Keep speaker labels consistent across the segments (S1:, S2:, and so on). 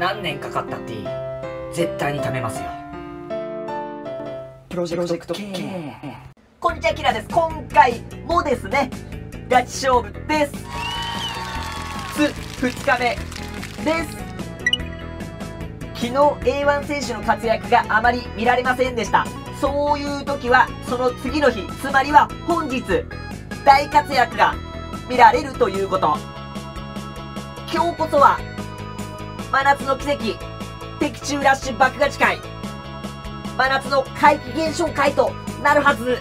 S1: 何年かかったっていい。絶対に貯めますよ。プロジェクト K こんにちはキラです。今回もですねガチ勝負です。2日目です。昨日 A1 選手の活躍があまり見られませんでした。そういう時はその次の日つまりは本日大活躍が見られるということ。今日こそは真夏の奇跡的中ラッシュ爆勝ち会真夏の怪奇現象会となるはず。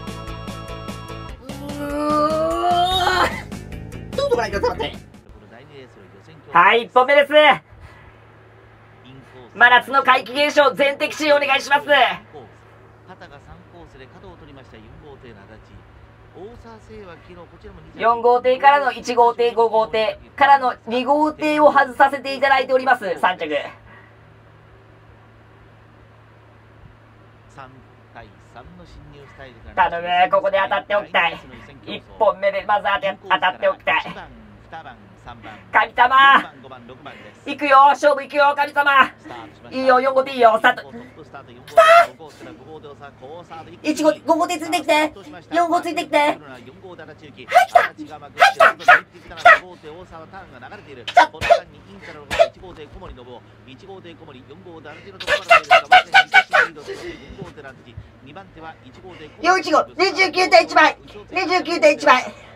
S1: うーどうぞご覧ください。はい1本目です。真夏の怪奇現象全摘集お願いします
S2: 4号艇
S1: からの1号艇5号艇からの2号艇を外させていただいております3着。
S2: 3対3の侵入スタイルから
S1: 頼むここで当たっておきたい。1本目でまず当たっておきたい。
S2: 1番2番3番
S1: 神様。
S2: 4番5番6番です。
S1: 行くよ勝負行くよ神様。いいよ4号艇いいよスタート。
S2: トップスタート。4号
S1: 来た
S2: 5号艇5号艇をさ好スタート
S1: 1号5号艇ついてきて。4号ついてきて。
S2: 4号艇中期はい来た。来た。5号艇大沢ターンが流れている
S1: 来た。
S2: この間に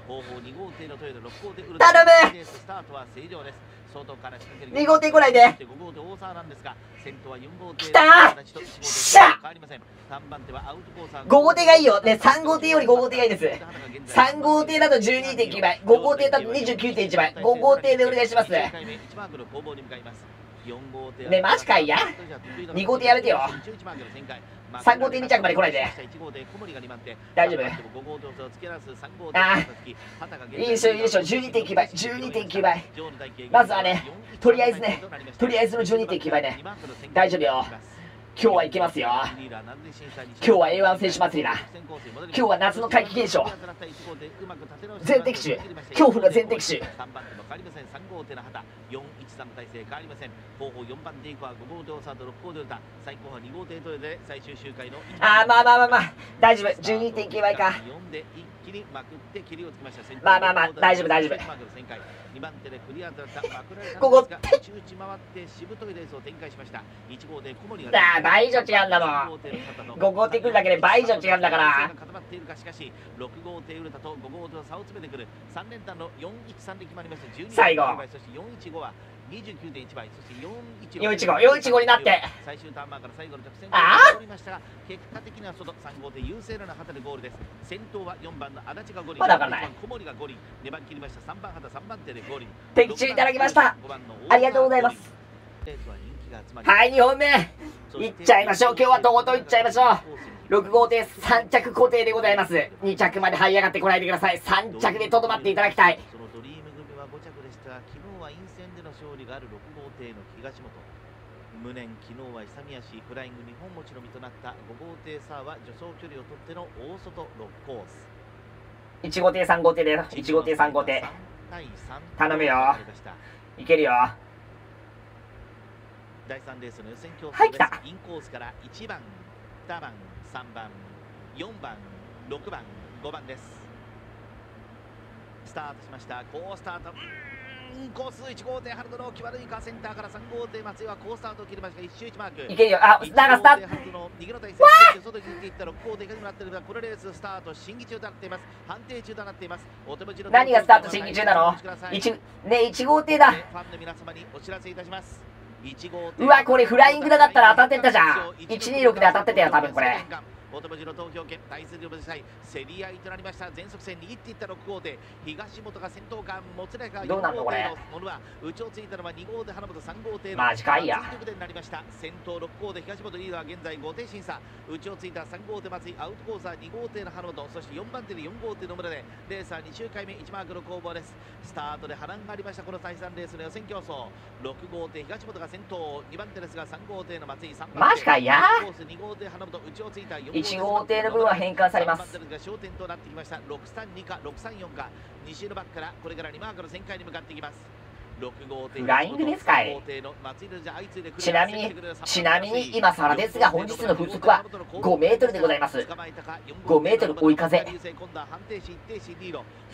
S2: インタラの1号艇小森信夫1号艇小森4号艇荒地のところから出るがまずリードする4号艇ランチ2番手は1号艇
S1: 4 1号29対1枚29対1枚
S2: 後方2号艇のトヨタ6号艇ウル
S1: 頼む。
S2: レーススタートは正常です。外から仕掛ける
S1: 2号艇来ないで。
S2: 5号艇大沢なんですが先頭は4号艇
S1: 来た。ーしゃ
S2: 変わりません。3番手はアウトコース
S1: 5号艇がいいよ。ね3号艇より5号艇がいいです。3号艇だと12.9倍。5号艇だと29.1倍。5号艇でお願いします。
S2: 1回目1マークの攻防に向かいます。4号艇
S1: ねマジかいや。2号艇やめてよ。
S2: 11マークの旋回
S1: 3号艇2着まで来ないで。
S2: 1号艇小森が2番手
S1: 大丈夫
S2: 5号艇を突き放す3号艇
S1: あーいいでしょいいでしょ12.9倍。12.9倍。まずはねとりあえずねとりあえずの12.9倍ね。大丈夫よ今日はいけますよ。今日は A1 選手祭りだ。今日は夏の怪奇現象。全摘手恐怖の全摘手
S2: 3番手も変わりません3号艇の旗。413の体勢変わりません。後方4番手以降は5号艇ード6号艇最後は2号艇トヨで最終周回の
S1: あーまあまあまあまあ。大丈夫。12.9倍か
S2: 4で一気にまくって切りをつけました。
S1: まあまあまあ。大丈夫大丈夫。
S2: 2番手でクリアとなったまくられた
S1: ここ
S2: んですが内々回ってしぶといレースを展開しました。1号艇小森が
S1: あー倍以上違うんだもん。5号艇来るだけで倍以上違うんだから。
S2: 固まっているかしかし6号艇ウルタと5号艇の差を詰めてくる。3連単の413で決まりました12
S1: 最後。
S2: 倍そして415は29.1倍そして
S1: 415
S2: 415
S1: 415になって。
S2: 最終ターンマーから最後の直線
S1: あー
S2: を取りましたが結果的には外3号艇優勢な旗でゴールです。先頭は4番の足立が5人
S1: まだわかんない。
S2: 1番小森が5人2番切りました。3番旗3番手で5人
S1: 的中いただきました。
S2: 5番の
S1: ありがとうございます。
S2: は
S1: い2本目いっちゃいましょう。今日はとことんいっちゃいましょう。6号艇3着固定でございます。2着まで這い上がってこないでください。3着でとどまっていただきたい。
S2: そのドリーム組は5着でした。が昨日は陰線での勝利がある6号艇の東本。無念昨日は勇み足フライング日本持ちの身となった5号艇サーは助走距離を取っての大外6コース。
S1: 1号艇3号艇で1号艇3号艇。
S2: 3対3
S1: 頼むよ。いけるよ
S2: 第3レースの予選競争です、
S1: はい
S2: インコースから1番2番3番4番6番5番です。スタートしました。好スタート。うーん。コース1号艇ハルドの際どいか。センターから3号艇松井は好スタートを切りました。が1周1マーク。
S1: いけるよ。あ長スタート
S2: 逃げの体勢外に出ていった6号艇がなっているがこのレーススタート審議中となっています。判定中となっています。お手持ちの
S1: 何がスタート審議中なの？1ね1号艇だ。
S2: ファンの皆様にお知らせいたします。1号艇
S1: うわこれフライングだったら当たってったじゃん。126で当たってたよ多分これ。
S2: お手持ちの東京圏対するぶ際競り合いとなりました全速戦握っていった6号艇東本が先頭間もつれが4号艇のものは内をついたのは2号艇花本3号艇の
S1: マジかいや
S2: 追得点になりました先頭6号艇東本リーダーは現在5艇審査内をついた3号艇松井アウトコースは2号艇の花本そして4番手で4号艇の村でレーサー2周回目1マークの攻防ですスタートで波乱がありましたこの第3レースの予選競争6号艇東本が先頭2番手ですが3号艇の松井3番手
S1: マジかいや
S2: コース2号艇花本内をついた4
S1: 1号艇の分は返還されます。
S2: 3番手ですが焦点となってきました。632か634か。西のバックからこれから2マークの旋回に向かっていきます。
S1: フライングですかい。ちなみにちなみに今更ですが本日の風速は5メートルでございます。5メートル追い風。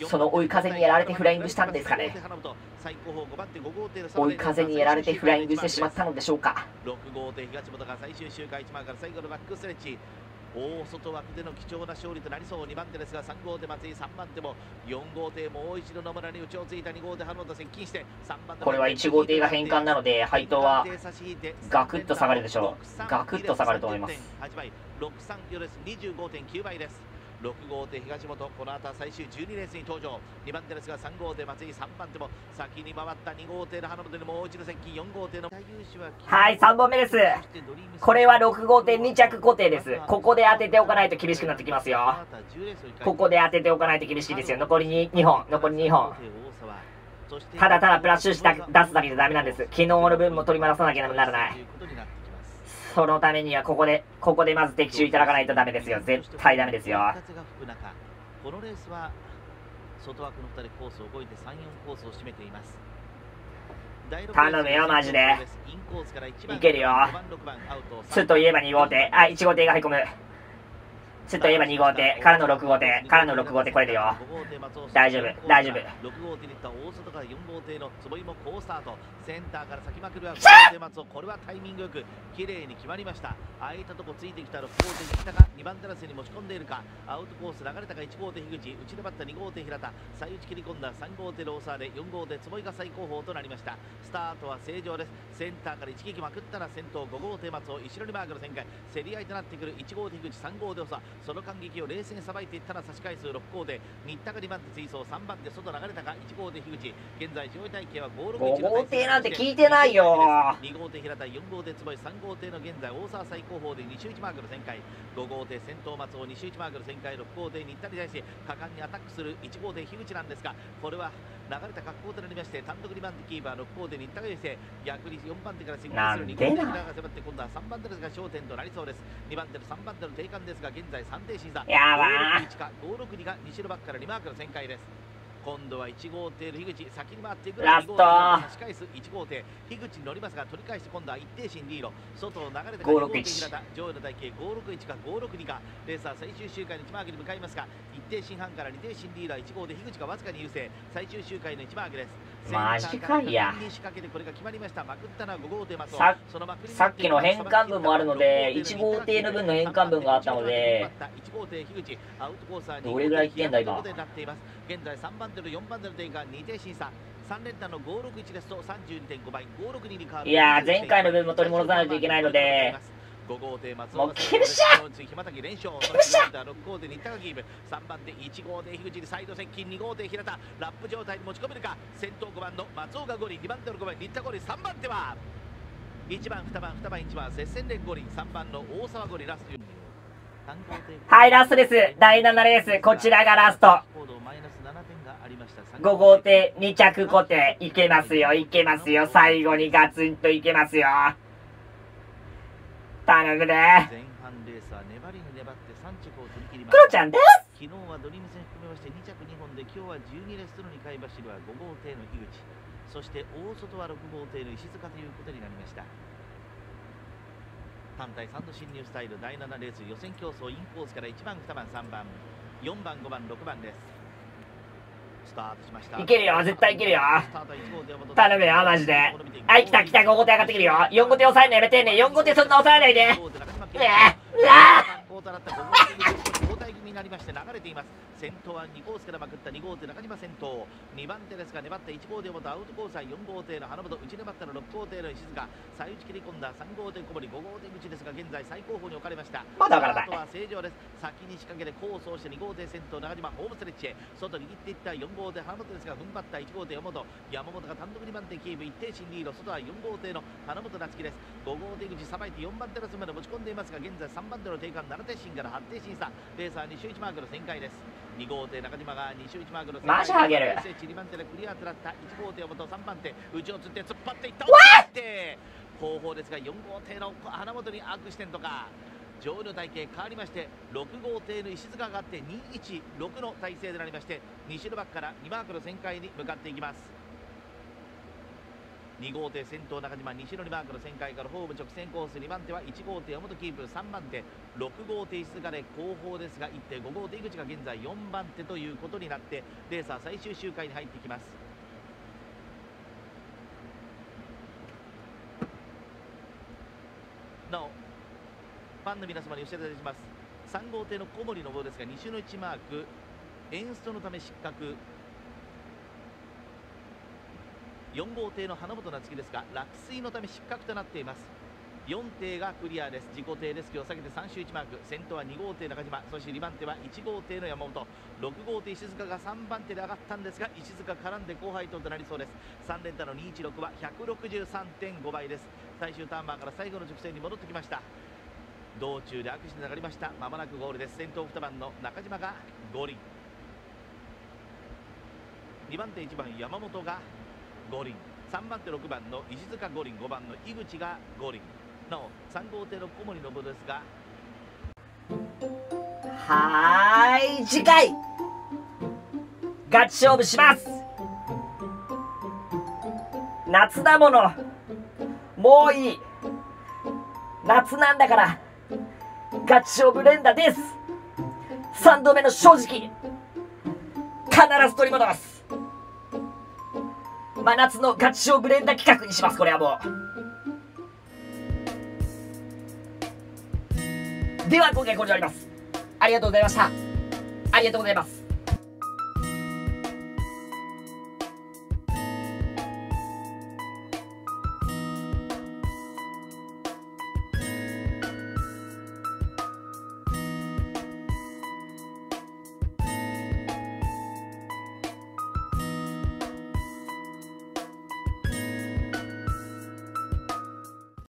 S1: その追い風にやられてフライングしたんですかね追い風にやられてフライングしてしまったのでしょうか
S2: 6号艇東本が最終周回1番から最後のバックストレッチ大外枠での貴重な勝利となりそう。2番手ですが3号手松井。3番手も4号艇もう一度野村に内をついた。2号艇花本接近して3番手
S1: これは1号艇が変換なので配当はガクッと下がるでしょう。ガクッと下がると思います。
S2: 8倍63キロです25.9倍です6号艇東本この後は最終12レースに登場。2番手ですが3号艇松井3番手も先に回った2号艇の花本にもう一度接近。4号艇の
S1: はい3本目です。これは6号艇2着固定です。ここで当てておかないと厳しくなってきますよ。ここで当てておかないと厳しいですよ。残り 2, 2本。残り2本。ただただプラッシュした出すだけじゃダメなんです。昨日の分も取り戻さなきゃならないそのためにはここで、ここでまず的中いただかないとダメですよ。絶対ダメですよ。
S2: このレースは外枠の2人コースを動いて3、4コースを占めています。
S1: 頼むよ、マジで。いけるよ。すといえば2号艇。あ、1号艇が入り込む。ちょっと言えば2号艇からの6号艇からの6号艇これでよ。大丈夫大丈夫。
S2: 6号艇に行った大外から4号艇の坪井も好スタート。センターから先まくるは5号艇松尾これはタイミングよく綺麗に決まりました。空いたとこついてきた6号艇に来たか2番テラスに持ち込んでいるか。アウトコース流れたか1号艇樋口内でバッタ2号艇平田。最内切り込んだ3号艇ローサーで4号艇坪井が最高峰となりました。スタートは正常です。センターから一撃まくったら先頭5号艇松尾後ろにマークの旋回。競り合いとなってくる1号艇樋口3号艇長その間撃を冷静にさばいていったら差し返す6号で新田が2番手追走3番手外流れたか1号で樋口。現在上位体系は561
S1: 5号艇なんて聞いてないよ。
S2: 2号艇平田4号艇坪井3号艇の現在大沢最高峰で西内マークの旋回。5号艇先頭松尾西内マークの旋回。6号艇新田に対し果敢にアタックする1号艇樋口なんですがこれは流れた格好となりまして単独2番手キーパー6号艇新田が優勢逆に4番手から進行する2号艇平田が迫って今度は3番手ですが焦点となりそうです。2番手と3番手の定冠ですが現在3定審査。
S1: やば
S2: 562が西のバックから2マークの旋回です今度は1号艇の樋口先に回っていく
S1: ラスト。
S2: 差し返す。1号艇樋口に乗りますが取り返して今度は一定心リード外を流れて
S1: 561
S2: 上位の台形561か562か。レーサー最終周回の1マークに向かいますが一定心半から2定心リードは1号で樋口がわずかに優勢。最終周回の1マークです
S1: マジかいや。
S2: に仕掛けてこれが決まりました。まくったのは5号艇松尾
S1: ささっきの変換分もあるので1号艇の分の変換分があったので
S2: 1号艇樋口アウトコースは
S1: どれぐらいいってんだ今。
S2: 現在3番手の4番手の点が2点審査。3連単の561ですと32.5倍。562に変わる。
S1: いやー前回の分も取り戻さないといけないので
S2: 5号艇松
S1: もうキルシャ
S2: 暇滝連勝
S1: キルシャ
S2: 6号艇新田がキープ3番手1号艇樋口にサイド接近2号艇平田ラップ状態に持ち込めるか先頭5番の松尾が5輪2番手の5番新田5輪3番手は1番2番2番1番接戦連5輪3番の大沢5輪ラスト
S1: はいラストです。第7レース。こちらがラスト。5号艇2着固定。いけますよいけますよ。最後にガツンといけますよ。頼むね
S2: 前半レースは粘りに粘って3着を取り切りま
S1: クロちゃんです。
S2: 昨日はドリーム戦含めまして2着2本で今日は12レースの2回走りは5号艇の井口。そして大外は6号艇の石塚ということになりました。単体3度進入スタイル第7レース予選競争インコースから1番2番3番。4番5番6番です。スタートしました。
S1: いけるよ絶対いけるよ。
S2: スタート1号艇を戻って。
S1: 頼むよマジではい来た来た5号艇上がってくるよ。4号艇抑えるのやめてね。4号艇そんな抑えないで。うわ
S2: 交代だった5号艇交代気味になりまして流れています先頭は2コースからまくった2号艇中島先頭。2番手ですが粘って1号艇を持ったアウトコースは4号艇の花本内粘ったの6号艇の石塚。最内切り込んだ3号艇小堀5号艇口ですが現在最高峰に置かれました。
S1: まだわからない。
S2: は正常です。先に仕掛けてコースをして2号艇先頭中島ホームストレッチ。へ外握っていった4号艇花本ですが踏ん張った1号艇山本山本が単独2番手キープ一定心リード。外は4号艇の花本夏樹です。5号艇口さばいて4番手ラスまで持ち込んでいますが現在3番手の定冠7手審から8手審査レーサー西内マークの旋回です2号艇中島が西内マークの
S1: マジハゲる。
S2: 2番手でクリアとなった1号艇を元3番手内をつって突っ張っていった。
S1: わ
S2: っ！て後方ですが4号艇の花本にアクシデントか上位の体系変わりまして6号艇の石塚が上がって216の体勢となりまして西のバックから2マークの旋回に向かっていきます2号艇先頭中島西乗りマークの旋回からホーム直線コース2番手は1号艇山本キープ3番手6号艇静かで後方ですが1.5号艇井口が現在4番手ということになってレーサー最終周回に入ってきます。なおファンの皆様にお知らせいたします。3号艇の小森の棒ですが西の1マークエンストのため失格。4号艇の花本夏樹ですが落水のため失格となっています。4艇がクリアです。自己艇です。今日下げて3周1マーク。先頭は2号艇中島。そして2番手は1号艇の山本。6号艇石塚が3番手で上がったんですが石塚絡んで後輩となりそうです。3連単の216は163.5倍です。最終ターンバーから最後の直線に戻ってきました。道中でアクシデントがありました。まもなくゴールです。先頭2番の中島が合輪。2番手1番山本が五輪。3番手6番の石塚五輪5番の井口が五輪。なお3号艇の小森信ですが。
S1: はーい次回。ガチ勝負します。夏だもの。もういい。夏なんだから。ガチ勝負連打です。3度目の正直。必ず取り戻す。真夏のガチ勝負連打企画にしますこれはもう。では今回これで終わります。ありがとうございました。ありがとうございます。